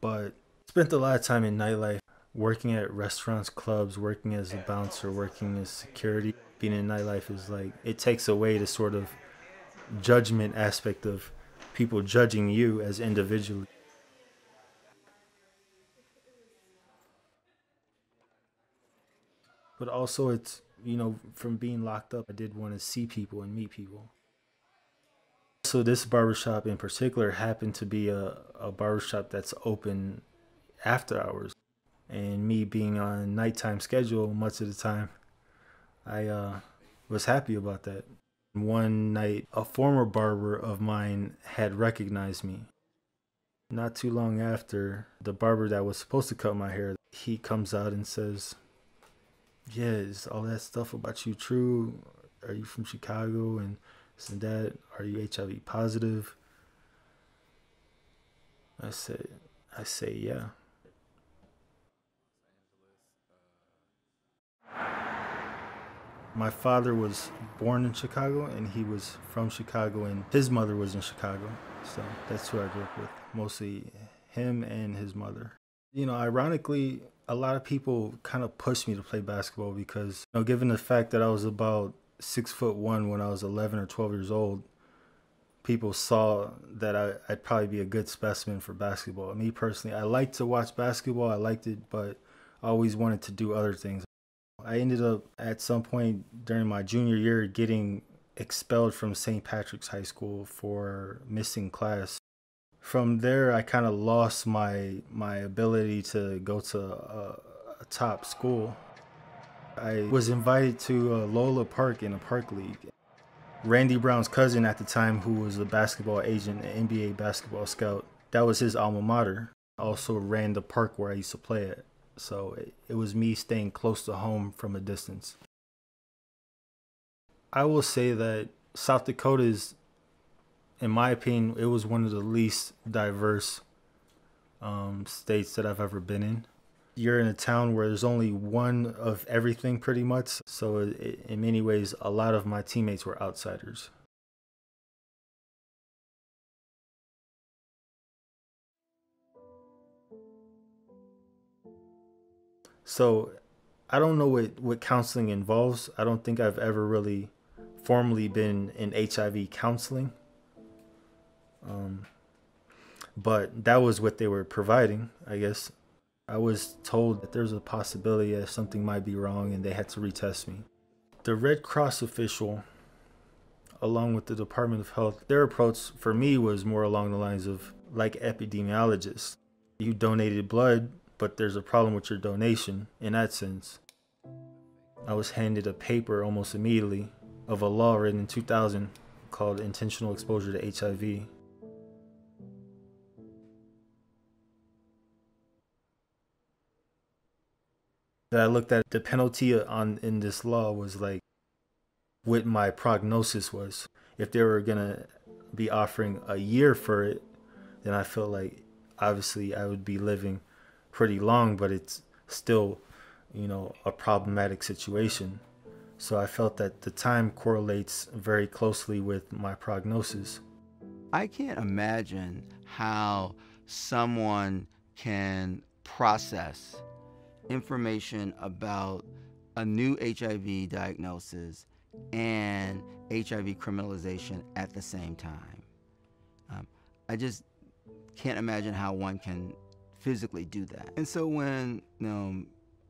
but spent a lot of time in nightlife, working at restaurants, clubs, working as a bouncer, working as security. Being in nightlife is like it takes away the sort of judgment aspect of people judging you as individually. But also it's, you know, from being locked up, I did want to see people and meet people. So this barbershop in particular happened to be a, a barbershop that's open after hours. And me being on a nighttime schedule much of the time, I uh, was happy about that. One night, a former barber of mine had recognized me. Not too long after, the barber that was supposed to cut my hair, he comes out and says, Yeah, is all that stuff about you true? Are you from Chicago? And this and that. Are you HIV positive? I said, I say, yeah. my father was born in Chicago and he was from Chicago and his mother was in Chicago. So that's who I grew up with. Mostly him and his mother. You know, ironically, a lot of people kind of pushed me to play basketball because, you know, given the fact that I was about six foot one when I was 11 or 12 years old, people saw that I, would probably be a good specimen for basketball. Me personally, I liked to watch basketball. I liked it, but I always wanted to do other things. I ended up at some point during my junior year getting expelled from St. Patrick's High School for missing class. From there, I kind of lost my my ability to go to a, a, top school. I was invited to uh, Loyola Park in a park league. Randy Brown's cousin at the time, who was a basketball agent, an NBA basketball scout, that was his alma mater. Also ran the park where I used to play at. So it, it was me staying close to home from a distance. I will say that South Dakota is, in my opinion, it was one of the least diverse um, states that I've ever been in. You're in a town where there's only one of everything pretty much. So it, in many ways, a lot of my teammates were outsiders. So I don't know what, what counseling involves. I don't think I've ever really formally been in HIV counseling. Um, but that was what they were providing, I guess. I was told that there's a possibility that something might be wrong and they had to retest me. The Red Cross official, along with the Department of Health, their approach for me was more along the lines of like epidemiologists. You donated blood, but there's a problem with your donation in that sense. I was handed a paper almost immediately of a law written in 2000 called Intentional Exposure to HIV. That I looked at the penalty on in this law was like what my prognosis was. If they were gonna be offering a year for it, then I felt like obviously I would be living pretty long, but it's still, you know, a problematic situation. So I felt that the time correlates very closely with my prognosis. I can't imagine how someone can process information about a new HIV diagnosis and HIV criminalization at the same time. Um, I just can't imagine how one can physically do that. And so when you know,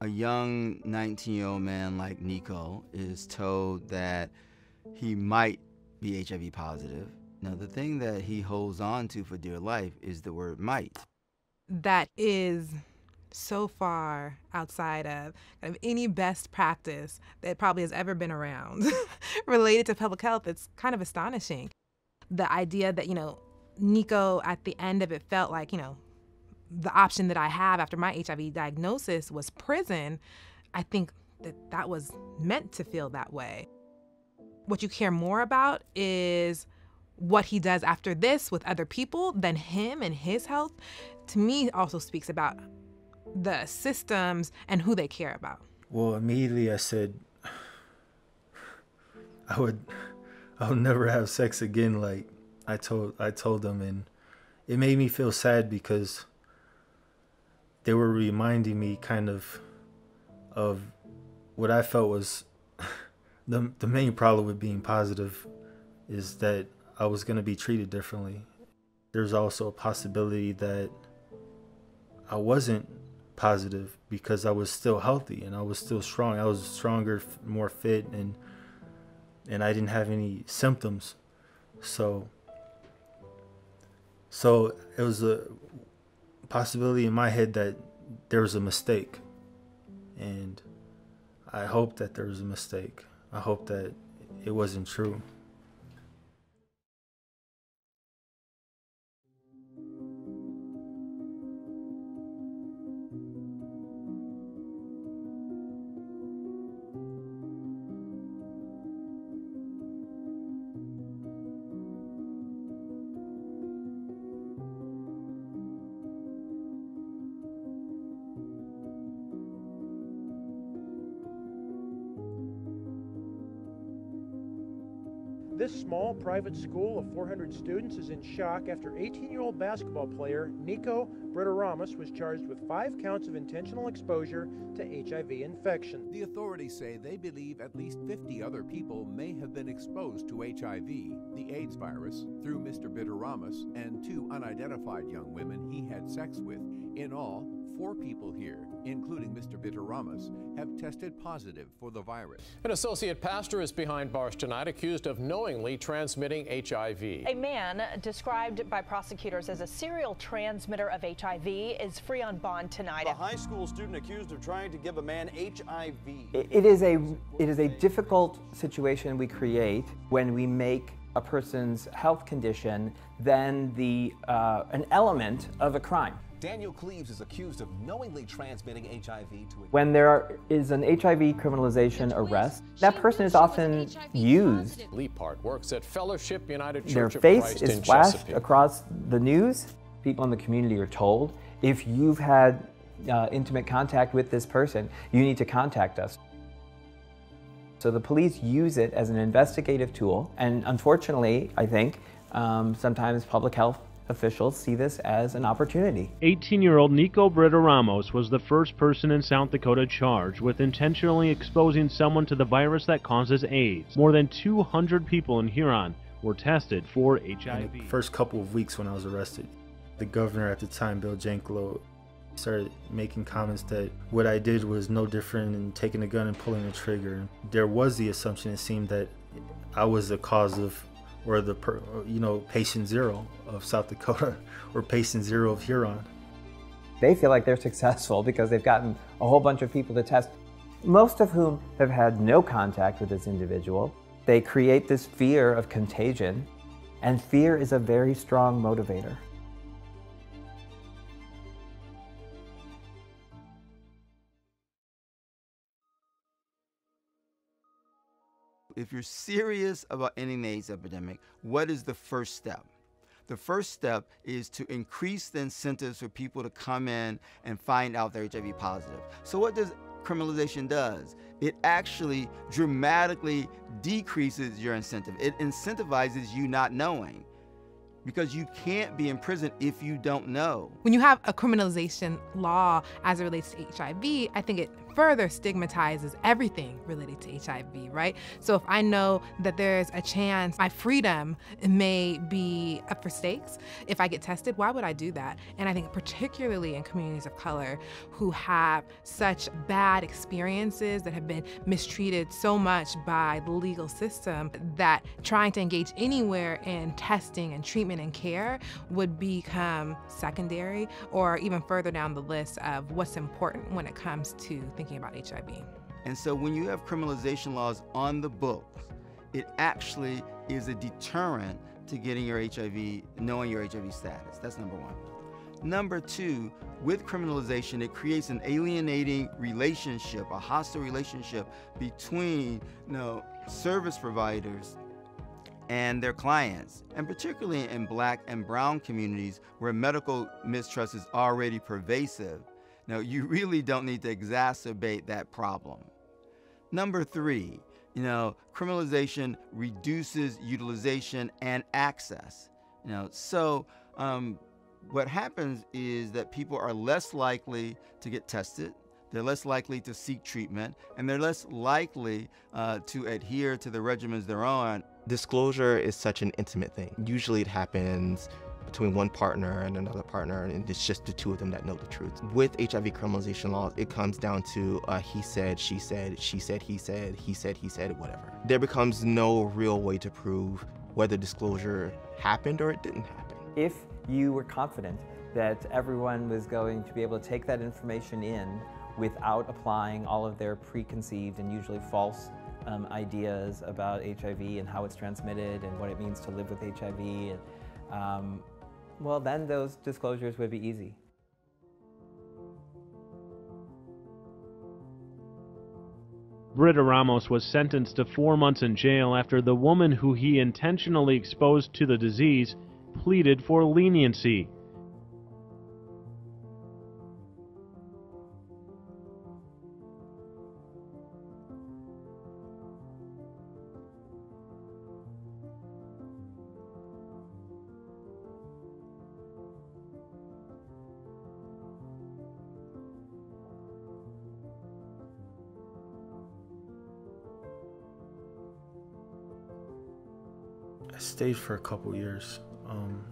a young 19 year old man like Nikko is told that he might be HIV positive, now the thing that he holds on to for dear life is the word might. That is so far outside of kind of any best practice that probably has ever been around related to public health. It's kind of astonishing. The idea that, you know, Nikko at the end of it felt like, you know, the option that I have after my HIV diagnosis was prison, I think that that was meant to feel that way. What you care more about is what he does after this with other people than him and his health. To me, also speaks about the systems and who they care about. Well, immediately I said, I would, I would never have sex again. Like I told, I told them, and it made me feel sad because they were reminding me kind of of what I felt was the the main problem with being positive is that I was going to be treated differently. There's also a possibility that I wasn't positive because I was still healthy and I was still strong. I was stronger, more fit, and and I didn't have any symptoms. So so it was a possibility in my head that there was a mistake. And I hope that there was a mistake. I hope that it wasn't true. This small private school of 400 students is in shock after 18 year old basketball player Nikko Briteramos was charged with five counts of intentional exposure to HIV infection. The authorities say they believe at least 50 other people may have been exposed to HIV, the AIDS virus, through Mr. Briteramos and two unidentified young women he had sex with. In all, Four people here, including Mr. Briteramos, have tested positive for the virus. An associate pastor is behind bars tonight accused of knowingly transmitting HIV. A man described by prosecutors as a serial transmitter of HIV is free on bond tonight. A high school student accused of trying to give a man HIV. It is a it is a difficult situation we create when we make a person's health condition then the uh, an element of a crime. Daniel Cleaves is accused of knowingly transmitting HIV to a When there are, is an HIV criminalization arrest, that person is often used. Leapart works at Fellowship United Church Their of face Christ is in flashed Chesapeake. across the news. People in the community are told if you've had uh, intimate contact with this person, you need to contact us. So the police use it as an investigative tool, and unfortunately, I think um, sometimes public health officials see this as an opportunity. 18 year old Nikko Brito Ramos was the first person in South Dakota charged with intentionally exposing someone to the virus that causes AIDS. More than 200 people in Huron were tested for HIV. In the first couple of weeks when I was arrested, the governor at the time, Bill Janklow, started making comments that what I did was no different than taking a gun and pulling the trigger. There was the assumption, it seemed, that I was the cause of or the per, uh, you know patient zero of South Dakota or patient zero of Huron. They feel like they're successful because they've gotten a whole bunch of people to test, most of whom have had no contact with this individual. They create this fear of contagion, and fear is a very strong motivator. If you're serious about ending the AIDS epidemic, what is the first step? The first step is to increase the incentives for people to come in and find out they're HIV positive. So what does criminalization does? It actually dramatically decreases your incentive. It incentivizes you not knowing because you can't be in prison if you don't know. When you have a criminalization law as it relates to HIV, I think it further stigmatizes everything related to HIV, right? So if I know that there's a chance my freedom may be up for stakes if I get tested, why would I do that? And I think particularly in communities of color who have such bad experiences that have been mistreated so much by the legal system that trying to engage anywhere in testing and treatment and care would become secondary or even further down the list of what's important when it comes to thinking about HIV. And so when you have criminalization laws on the books, it actually is a deterrent to getting your HIV, knowing your HIV status. That's number one. Number two, with criminalization, it creates an alienating relationship, a hostile relationship between you know, service providers and their clients, and particularly in black and brown communities where medical mistrust is already pervasive. Now, you really don't need to exacerbate that problem. Number three, you know, criminalization reduces utilization and access. You know, so um, what happens is that people are less likely to get tested. They're less likely to seek treatment, and they're less likely uh, to adhere to the regimens they're on. Disclosure is such an intimate thing. Usually it happens between one partner and another partner, and it's just the two of them that know the truth. With HIV criminalization laws, it comes down to uh, he said, she said, she said, he said, he said, he said, whatever. There becomes no real way to prove whether disclosure happened or it didn't happen. If you were confident that everyone was going to be able to take that information in without applying all of their preconceived and usually false um, ideas about HIV and how it's transmitted and what it means to live with HIV. And, um, well, then those disclosures would be easy. Briteramos was sentenced to four months in jail after the woman who he intentionally exposed to the disease pleaded for leniency. I stayed for a couple years. Um,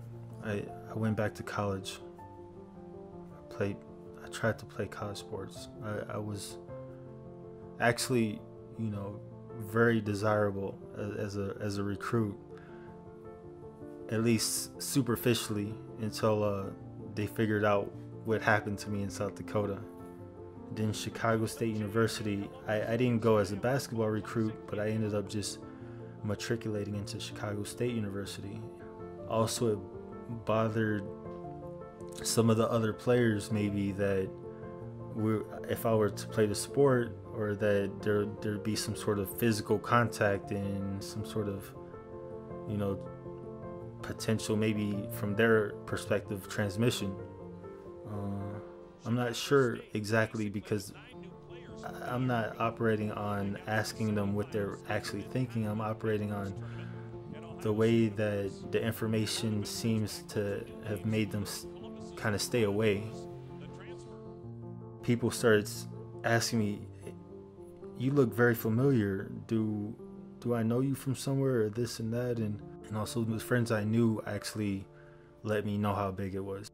I I went back to college. I played. I tried to play college sports. I, I was actually, you know, very desirable as a as a recruit. At least superficially, until uh, they figured out what happened to me in South Dakota. Then Chicago State University. I, I didn't go as a basketball recruit, but I ended up just matriculating into Chicago State University. Also, it bothered some of the other players maybe that we if I were to play the sport or that there there'd be some sort of physical contact and some sort of you know potential maybe from their perspective transmission. Uh, I'm not sure exactly because I'm not operating on asking them what they're actually thinking. I'm operating on the way that the information seems to have made them kind of stay away. People started asking me, "You look very familiar. Do do I know you from somewhere or this and that?" And and also the friends I knew actually let me know how big it was.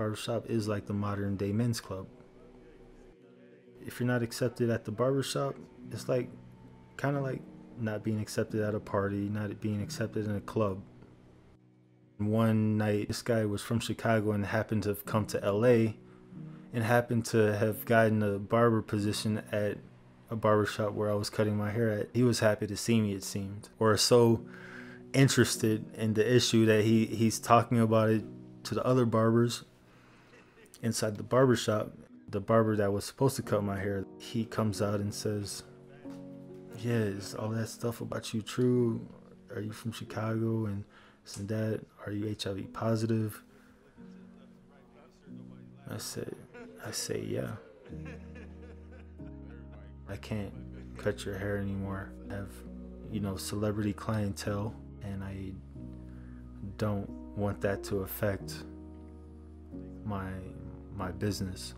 Barbershop is like the modern day men's club. If you're not accepted at the barbershop, it's like kind of like not being accepted at a party, not being accepted in a club. One night, this guy was from Chicago and happened to have come to LA and happened to have gotten a barber position at a barbershop where I was cutting my hair at. He was happy to see me, it seemed, or so interested in the issue that he, he's talking about it to the other barbers inside the barber shop, the barber that was supposed to cut my hair, he comes out and says, Yeah, is all that stuff about you true? Are you from Chicago and this and that? Are you HIV positive? I said, I say, yeah. I can't cut your hair anymore. I have, you know, celebrity clientele, and I don't want that to affect my my business.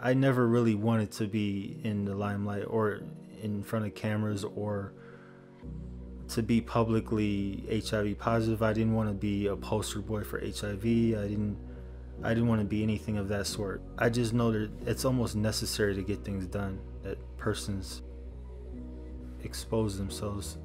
I never really wanted to be in the limelight or in front of cameras or to be publicly HIV positive. I didn't want to be a poster boy for HIV. I didn't I didn't want to be anything of that sort. I just know that it's almost necessary to get things done, that persons expose themselves